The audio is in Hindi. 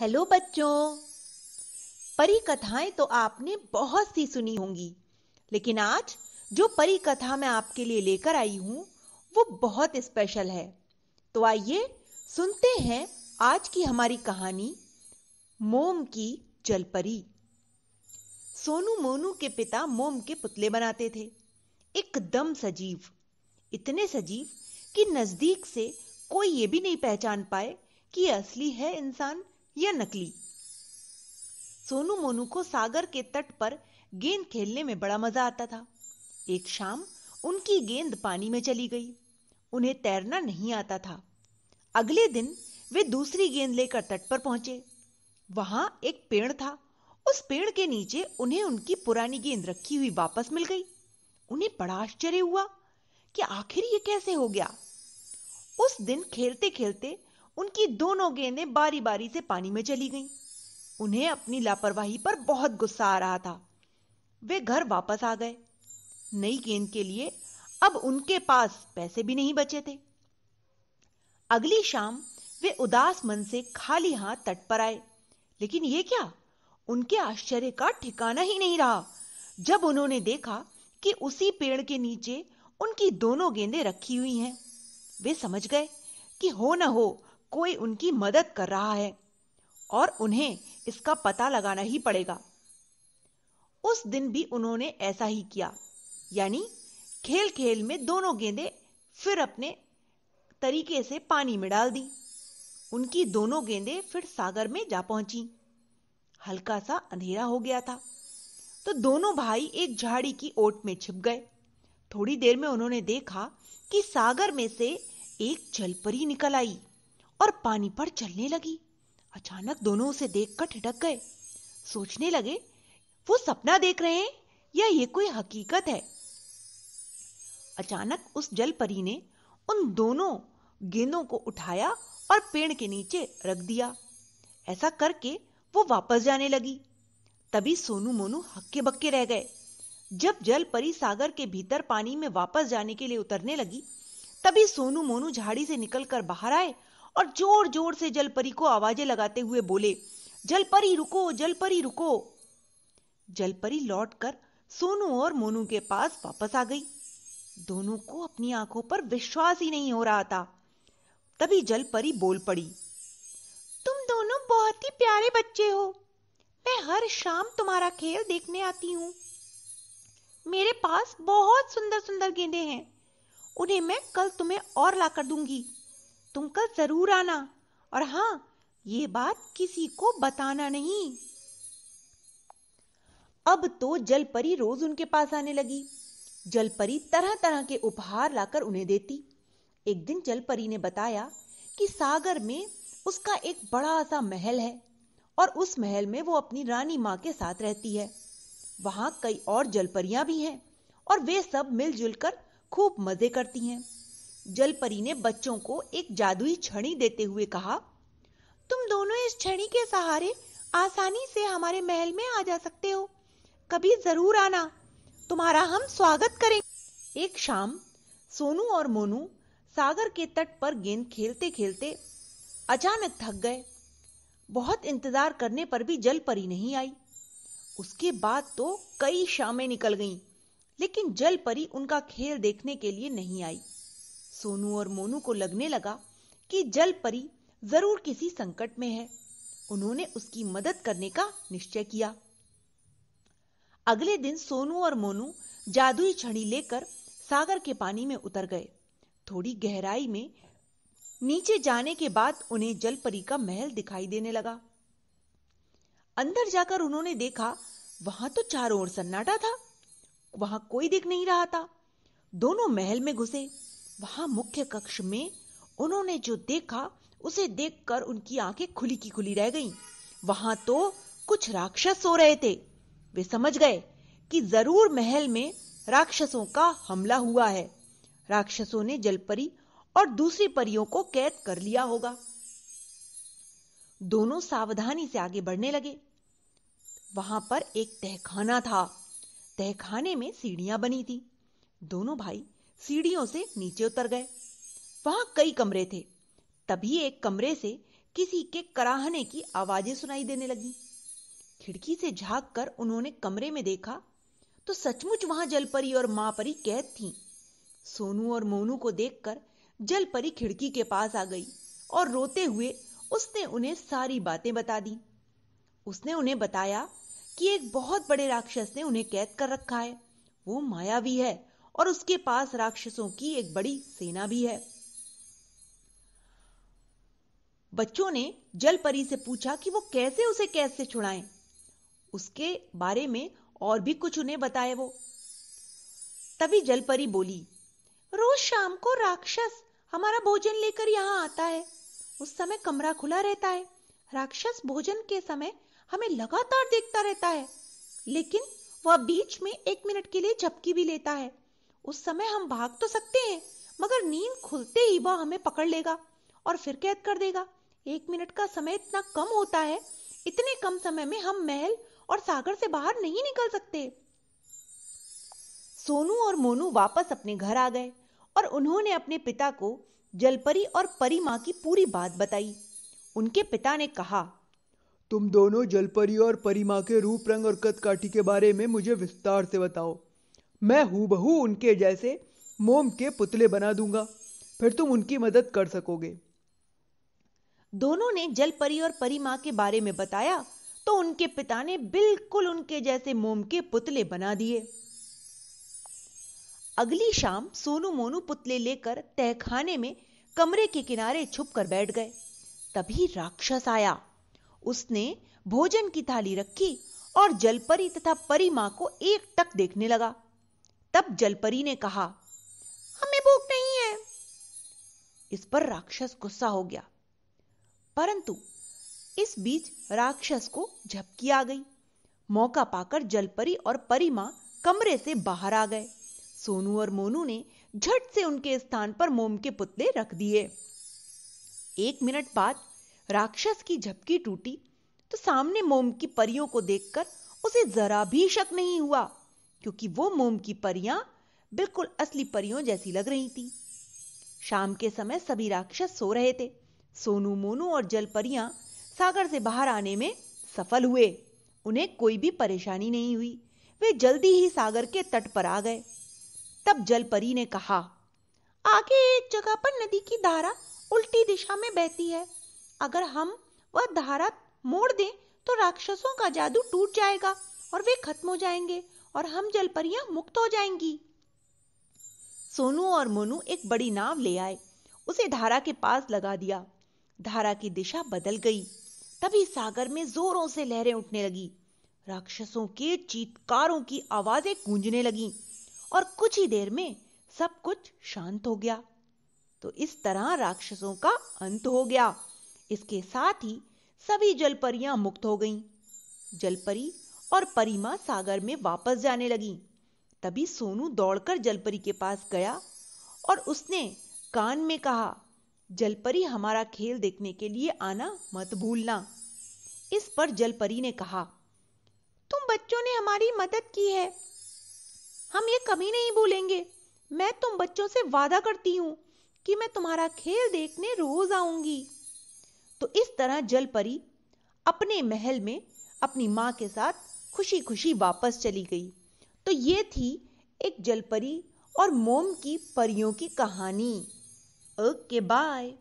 हेलो बच्चों। परी कथाएँ तो आपने बहुत सी सुनी होंगी, लेकिन आज जो परी कथा मैं आपके लिए लेकर आई हूँ, वो बहुत स्पेशल है। तो आइए सुनते हैं आज की हमारी कहानी, मोम की जलपरी। सोनू मोनू के पिता मोम के पुतले बनाते थे। एकदम सजीव। इतने सजीव कि नज़दीक से कोई ये भी नहीं पहचान पाए कि असली है इंसान या नकली। सोनू मोनू को सागर के तट पर गेंद खेलने में बड़ा मज़ा आता था। एक शाम उनकी गेंद पानी में चली गई। उन्हें तैरना नहीं आता था। अगले दिन वे दूसरी गेंद लेकर तट पर पहुँचे। वहाँ एक पेड़ था। उस पेड़ के नीचे उन्हें उनकी पुरानी गेंद रखी हुई वापस मिल गई। उन्हें बड़ा आश्चर्य हुआ कि आखिर ये कैसे हो गया। उस दिन खेलते खेलते उनकी दोनों गेंदें बारी बारी से पानी में चली गईं। उन्हें अपनी लापरवाही पर बहुत गुस्सा आ रहा था। वे घर वापस आ गए। नई गेंद के लिए अब उनके पास पैसे भी नहीं बचे थे। अगली शाम वे उदास मन से खाली हाथ तट पर आए। लेकिन ये क्या? उनके आश्चर्य का ठिकाना ही नहीं रहा। जब उन्होंने देखा कि उसी पेड़ के नीचे उनकी दोनों गेंदें रखी हुई हैं, वे समझ गए कि हो न हो कोई उनकी मदद कर रहा है और उन्हें इसका पता लगाना ही पड़ेगा। उस दिन भी उन्होंने ऐसा ही किया, यानी खेल खेल में दोनों गेंदें फिर अपने तरीके से पानी में डाल दी। उनकी दोनों गेंदें फिर सागर में जा पहुँची। हल्का सा अंधेरा हो गया था तो दोनों भाई एक झाड़ी की ओट में छिप गए। थोड़ी देर में उन्होंने देखा कि सागर में से एक जलपरी निकल आई। और पानी पर चलने लगी। अचानक दोनों उसे देखकर ठिठक गए। सोचने लगे, वो सपना देख रहे हैं या ये कोई हकीकत है? अचानक उस जल परी ने उन दोनों गेंदों को उठाया और पेड़ के नीचे रख दिया। ऐसा करके वो वापस जाने लगी। तभी सोनू मोनू हक्के बक्के रह गए। जब जल परी सागर के भीतर पानी में वापस जाने के लिए उतरने लगी, तभी सोनू मोनू झाड़ी से निकलकर बाहर आए और ज़ोर ज़ोर से जलपरी को आवाज़ें लगाते हुए बोले, जलपरी रुको जलपरी रुको। जलपरी लौटकर सोनू और मोनू के पास वापस आ गई। दोनों को अपनी आँखों पर विश्वास ही नहीं हो रहा था। तभी जलपरी बोल पड़ी, तुम दोनों बहुत ही प्यारे बच्चे हो। मैं हर शाम तुम्हारा खेल देखने आती हूँ। मेरे पास बहुत सुंदर सुंदर गेंदे हैं। उन्हें मैं कल तुम्हें और लाकर दूँगी। तुम कल ज़रूर आना। और हाँ, ये बात किसी को बताना नहीं। अब तो जलपरी रोज उनके पास आने लगी। जलपरी तरह तरह के उपहार लाकर उन्हें देती। एक दिन जलपरी ने बताया कि सागर में उसका एक बड़ा सा महल है और उस महल में वो अपनी रानी माँ के साथ रहती है। वहाँ कई और जलपरियाँ भी हैं और वे सब मिलजुल कर खूब मज़े करती हैं। जलपरी ने बच्चों को एक जादुई छड़ी देते हुए कहा तुम दोनों इस छड़ी के सहारे आसानी से हमारे महल में आ जा सकते हो। कभी ज़रूर आना। तुम्हारा हम स्वागत करेंगे। एक शाम सोनू और मोनू सागर के तट पर गेंद खेलते खेलते अचानक थक गए। बहुत इंतज़ार करने पर भी जल परी नहीं आई। उसके बाद तो कई शामें निकल गईं, लेकिन जल परी उनका खेल देखने के लिए नहीं आई। सोनू और मोनू को लगने लगा कि जल परी ज़रूर किसी संकट में है। उन्होंने उसकी मदद करने का निश्चय किया। अगले दिन सोनू और मोनू जादुई छड़ी लेकर सागर के पानी में उतर गए। थोड़ी गहराई में नीचे जाने के बाद उन्हें जलपरी का महल दिखाई देने लगा। अंदर जाकर उन्होंने देखा, वहाँ तो चारों ओर सन्नाटा था। वहाँ कोई दिख नहीं रहा था। दोनों महल में घुसे। वहाँ मुख्य कक्ष में उन्होंने जो देखा, उसे देखकर उनकी आँखें खुली की खुली रह गईं। वहाँ तो कुछ राक्षस सो रहे थे। वे समझ गए कि ज़रूर महल में राक्षसों का हमला हुआ है। राक्षसों ने जलपरी और दूसरी परियों को कैद कर लिया होगा। दोनों सावधानी से आगे बढ़ने लगे। वहाँ पर एक तहखाना था। तहखाने में सीढ़ियाँ बनी थी। दोनों भाई सीढ़ियों से नीचे उतर गए। वहाँ कई कमरे थे। तभी एक कमरे से किसी के कराहने की आवाज़ें सुनाई देने लगी। खिड़की से झाँक कर उन्होंने कमरे में देखा तो सचमुच वहाँ जलपरी और माँ परी कैद थीं। सोनू और मोनू को देखकर जलपरी खिड़की के पास आ गई और रोते हुए उसने उन्हें सारी बातें बता दी। उसने उन्हें बताया कि एक बहुत बड़े राक्षस ने उन्हें कैद कर रखा है। वो मायावी है और उसके पास राक्षसों की एक बड़ी सेना भी है। बच्चों ने जल परी से पूछा कि वो कैसे उसे कैद से छुड़ाएँ। उसके बारे में और भी कुछ उन्हें बताए वो। तभी जल परी बोली, रोज शाम को राक्षस हमारा भोजन लेकर यहाँ आता है। उस समय कमरा खुला रहता है। राक्षस भोजन के समय हमें लगातार देखता रहता है। लेकिन वह बीच में एक मिनट के लिए झपकी भी लेता है। उस समय हम भाग तो सकते हैं, मगर नींद खुलते ही वह हमें पकड़ लेगा और फिर कैद कर देगा। एक मिनट का समय इतना कम होता है, इतने कम समय में हम महल और सागर से बाहर नहीं निकल सकते। सोनू और मोनू वापस अपने घर आ गए और उन्होंने अपने पिता को जलपरी और परी माँ की पूरी बात बताई। उनके पिता ने कहा, तुम दोनों जलपरी और परिमा के रूप, रंग और कदकाठी के बारे में मुझे विस्तार से बताओ। मैं हूबहू उनके जैसे मोम के पुतले बना दूँगा। फिर तुम उनकी मदद कर सकोगे। दोनों ने जलपरी और परिमा के बारे में बताया तो उनके पिता ने बिल्कुल उनके जैसे मोम के पुतले बना दिए। अगली शाम सोनू मोनू पुतले लेकर तहखाने में कमरे के किनारे छुप कर बैठ गए। तभी राक्षस आया। उसने भोजन की थाली रखी और जलपरी तथा परी माँ को एक टक देखने लगा। तब जलपरी ने कहा, हमें भूख नहीं है। इस पर राक्षस गुस्सा हो गया। परंतु इस बीच राक्षस को झपकी आ गई। मौका पाकर जलपरी और परी माँ कमरे से बाहर आ गए। सोनू और मोनू ने झट से उनके स्थान पर मोम के पुतले रख दिए। एक मिनट बाद राक्षस की झपकी टूटी तो सामने मोम की परियों को देखकर उसे जरा भी शक नहीं हुआ। क्योंकि वो मोम की परियाँ बिल्कुल असली परियों जैसी लग रही थी। शाम के समय सभी राक्षस सो रहे थे। सोनू, मोनू और जल परियाँ सागर से बाहर आने में सफल हुए। उन्हें कोई भी परेशानी नहीं हुई। वे जल्दी ही सागर के तट पर आ गए। तब जल परी ने कहा, आगे एक जगह पर नदी की धारा उल्टी दिशा में बहती है। अगर हम वह धारा मोड़ दें तो राक्षसों का जादू टूट जाएगा और वे खत्म हो जाएँगे। और हम जलपरियाँ मुक्त हो जाएँगी। सोनू और मोनू एक बड़ी नाव ले आए। उसे धारा के पास लगा दिया। धारा की दिशा बदल गई। तभी सागर में जोरों से लहरें उठने लगी। राक्षसों के चीतकारों की आवाज़ें गूंजने लगी और कुछ ही देर में सब कुछ शांत हो गया। तो इस तरह राक्षसों का अंत हो गया। इसके साथ ही सभी जलपरियाँ मुक्त हो गईं। जलपरी और परिमा सागर में वापस जाने लगी। तभी सोनू दौड़कर जलपरी के पास गया और उसने कान में कहा, जलपरी, हमारा खेल देखने के लिए आना मत भूलना। इस पर जलपरी ने कहा, तुम बच्चों ने हमारी मदद की है। हम ये कभी नहीं भूलेंगे। मैं तुम बच्चों से वादा करती हूँ कि मैं तुम्हारा खेल देखने रोज आऊँगी। तो इस तरह जलपरी अपने महल में अपनी माँ के साथ खुशी खुशी वापस चली गई। तो ये थी एक जलपरी और मोम की परियों की कहानी। Okay, bye.